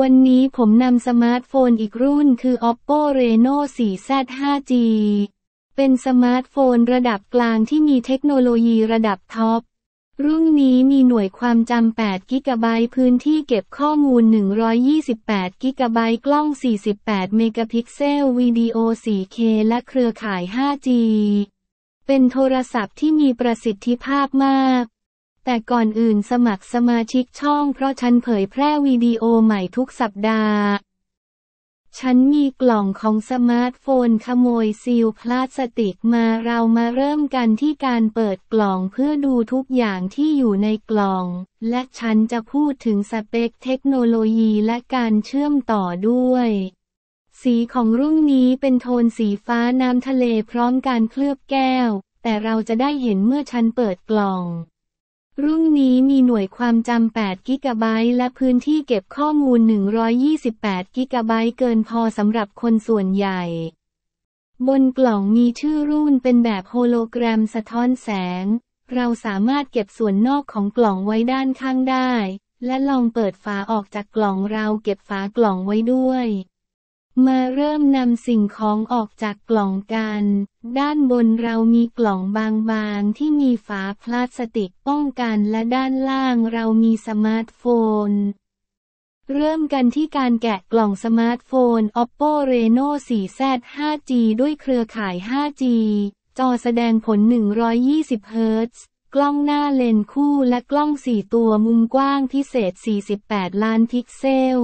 วันนี้ผมนำสมาร์ทโฟนอีกรุ่นคือ Oppo Reno 4Z 5G เป็นสมาร์ทโฟนระดับกลางที่มีเทคโนโลยีระดับท็อป รุ่นนี้มีหน่วยความจำ8กิกะไบต์พื้นที่เก็บข้อมูล 128กิกะไบต์กล้อง 48 เมกะพิกเซล วิดีโอ 4K และเครือข่าย 5G เป็นโทรศัพท์ที่มีประสิทธิภาพมาก แต่ก่อนอื่นสมัครสมาชิกช่องเพราะฉันเผยแพร่วิดีโอใหม่ทุกสัปดาห์ ฉันมีกล่องของสมาร์ทโฟนขโมยซีลพลาสติกมาเรามาเริ่มกันที่การเปิดกล่องเพื่อดูทุกอย่างที่อยู่ในกล่อง และฉันจะพูดถึงสเปคเทคโนโลยีและการเชื่อมต่อด้วยสีของรุ่นนี้เป็นโทนสีฟ้าน้ำทะเลพร้อมการเคลือบแก้ว แต่เราจะได้เห็นเมื่อฉันเปิดกล่อง รุ่นนี้มีหน่วยความจำ8กิกะไบต์และพื้นที่เก็บข้อมูล 128กิกะไบต์เกินพอสำหรับคนส่วนใหญ่ บนกล่องมีชื่อรุ่นเป็นแบบโฮโลแกรมสะท้อนแสง เราสามารถเก็บส่วนนอกของกล่องไว้ด้านข้างได้ และลองเปิดฝาออกจากกล่องเราเก็บฝากล่องไว้ด้วย มาเริ่มนำสิ่งของออกจากกล่องกัน ด้านบนเรามีกล่องบางๆ ที่มีฝาพลาสติกป้องกันและด้านล่างเรามีสมาร์ทโฟน เริ่มกันที่การแกะกล่องสมาร์ทโฟน Oppo Reno 4Z 5G ด้วยเครือข่าย 5G จอแสดงผล 120 Hz กล้องหน้าเลนส์คู่และกล้อง 4 ตัวมุมกว้างพิเศษ 48 ล้านพิกเซล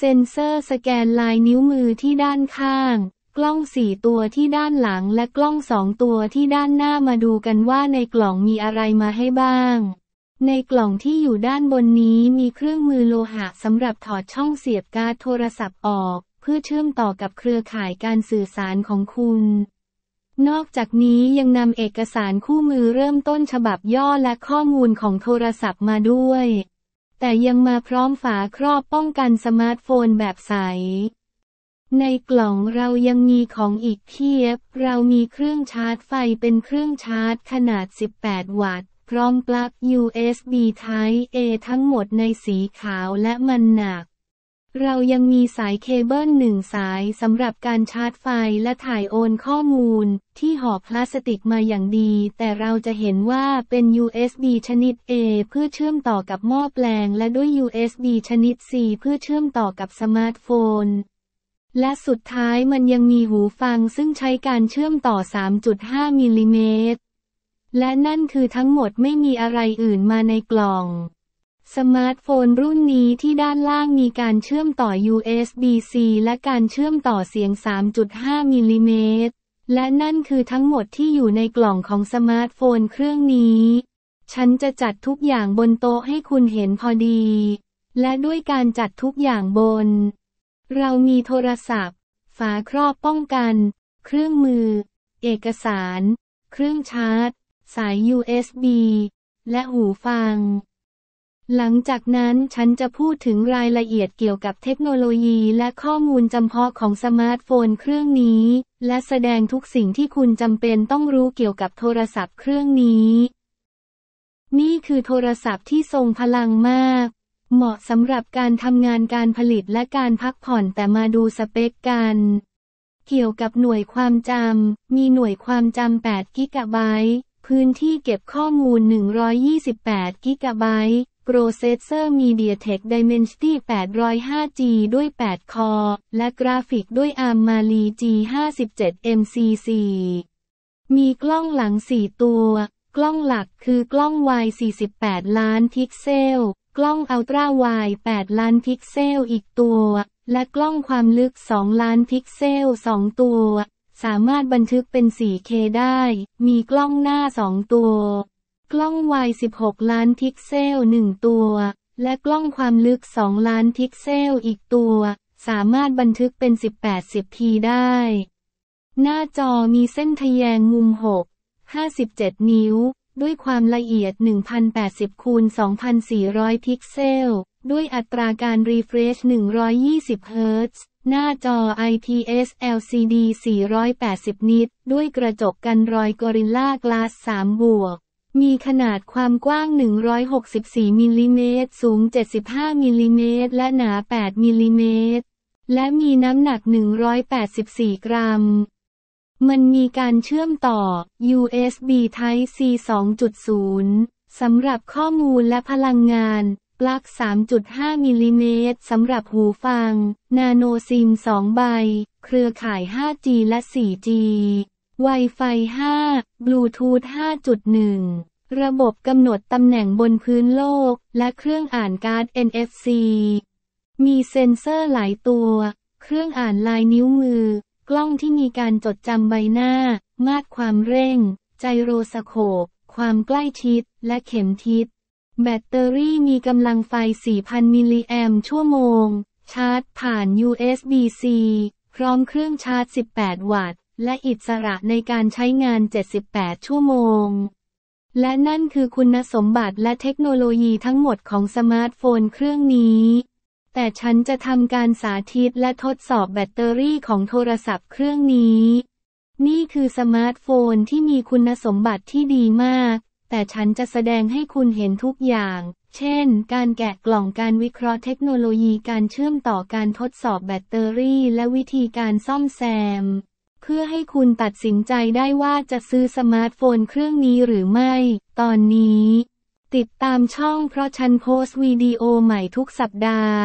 เซ็นเซอร์สแกนลายนิ้วมือที่ด้านข้าง กล้องสี่ตัวที่ด้านหลังและกล้องสองตัวที่ด้านหน้ามาดูกันว่าในกล่องมีอะไรมาให้บ้าง ในกล่องที่อยู่ด้านบนนี้มีเครื่องมือโลหะสำหรับถอดช่องเสียบการ์ดโทรศัพท์ออก เพื่อเชื่อมต่อกับเครือข่ายการสื่อสารของคุณนอกจากนี้ยังนำเอกสารคู่มือเริ่มต้นฉบับย่อและข้อมูลของโทรศัพท์มาด้วย แต่ยังมาพร้อมฝาครอบป้องกันสมาร์ทโฟนแบบใส ในกล่องเรายังมีของอีกเพียบ เรามีเครื่องชาร์จไฟเป็นเครื่องชาร์จขนาด 18 วัตต์ พร้อมปลั๊ก USB Type A ทั้งหมดในสีขาวและมันหนัก เรายังมีสายเคเบิลหนึ่งสายสำหรับการชาร์จไฟและถ่ายโอนข้อมูล ที่ห่อพลาสติกมาอย่างดี แต่เราจะเห็นว่าเป็น USB ชนิด A เพื่อเชื่อมต่อกับหม้อแปลง และด้วย USB ชนิด C เพื่อเชื่อมต่อกับสมาร์ทโฟน และสุดท้ายมันยังมีหูฟังซึ่งใช้การเชื่อมต่อ 3.5 มิลลิเมตร และนั่นคือทั้งหมดไม่มีอะไรอื่นมาในกล่อง สมาร์ทโฟนรุ่นนี้ที่ด้านล่างมีการเชื่อมต่อ USB-C และการเชื่อมต่อเสียง 3.5 มิลลิเมตร และนั่นคือทั้งหมดที่อยู่ในกล่องของสมาร์ทโฟนเครื่องนี้ ฉันจะจัดทุกอย่างบนโต๊ะให้คุณเห็นพอดี และด้วยการจัดทุกอย่างบน เรามีโทรศัพท์ ฝาครอบป้องกัน เครื่องมือ เอกสาร เครื่องชาร์จ สาย USB และหูฟัง หลังจากนั้นฉันจะพูดถึงรายละเอียดเกี่ยวกับเทคโนโลยีและข้อมูลจำเพาะของสมาร์ทโฟนเครื่องนี้ และแสดงทุกสิ่งที่คุณจำเป็นต้องรู้เกี่ยวกับโทรศัพท์เครื่องนี้ นี่คือโทรศัพท์ที่ทรงพลังมาก เหมาะสำหรับการทำงานการผลิตและการพักผ่อนแต่มาดูสเปคกัน เกี่ยวกับหน่วยความจำ มีหน่วยความจำ8กิกะไบต์ พื้นที่เก็บข้อมูล 128กิกะไบต์ โปรเซสเซอร์ MediaTek Dimensity 800 5G ด้วย 8 core และกราฟิกด้วย ARM Mali G57 MCC มีกล้องหลัง 4 ตัว กล้องหลักคือกล้อง Y 48 ล้านพิกเซล กล้องอัลตร้า Y 8ล้านพิกเซลอีกตัว และกล้องความลึก 2 ล้านพิกเซล 2 ตัว สามารถบันทึกเป็น 4K ได้ มีกล้องหน้า 2 ตัว กล้องวาย 16 ล้านพิกเซล 1 ตัว และกล้องความลึก 2 ล้านพิกเซลอีกตัว สามารถบันทึกเป็น 1080p ได้ หน้าจอมีเส้นทะแยงมุม 6 57 นิ้ว ด้วยความละเอียด 1080คูณ2400 พิกเซล ด้วยอัตราการรีเฟรช 120 เฮิรตซ์หน้าจอ IPS LCD 480 nit ด้วยกระจกกันรอย Gorilla Glass 3 บวก มีขนาดความกว้าง 164 มิลลิเมตร สูง 75 มิลลิเมตร และหนา 8 มิลลิเมตร และมีน้ำหนัก 184 กรัม มันมีการเชื่อมต่อ USB Type C 2.0 สำหรับข้อมูลและพลังงาน ปลั๊ก 3.5 มิลลิเมตร สำหรับหูฟัง นาโนซิม 2 ใบ เครือข่าย 5G และ 4G Wi-Fi 5 Bluetooth 5.1 ระบบกำหนดตำแหน่งบนพื้นโลก และเครื่องอ่านการ์ด NFC มีเซ็นเซอร์หลายตัว เครื่องอ่านลายนิ้วมือ กล้องที่มีการจดจำใบหน้า มาตรความเร่ง ไจโรสโคป ความใกล้ชิด และเข็มทิศ แบตเตอรี่มีกำลังไฟ 4,000 มิลลิแอมป์ชั่วโมง ชาร์จผ่าน USB-C พร้อมเครื่องชาร์จ 18 วัตต์ และอิสระในการใช้งาน 78 ชั่วโมง และนั่นคือคุณสมบัติและเทคโนโลยีทั้งหมดของสมาร์ทโฟนเครื่องนี้ แต่ฉันจะทำการสาธิตและทดสอบแบตเตอรี่ของโทรศัพท์เครื่องนี้ นี่คือสมาร์ทโฟนที่มีคุณสมบัติที่ดีมาก แต่ฉันจะแสดงให้คุณเห็นทุกอย่างเช่น การแกะกล่องการวิเคราะห์เทคโนโลยีการเชื่อมต่อการทดสอบแบตเตอรี่และวิธีการซ่อมแซม เพื่อให้คุณตัดสินใจได้ว่าจะซื้อสมาร์ทโฟนเครื่องนี้หรือไม่ ตอนนี้ ติดตามช่องเพราะฉันโพสต์วิดีโอใหม่ทุกสัปดาห์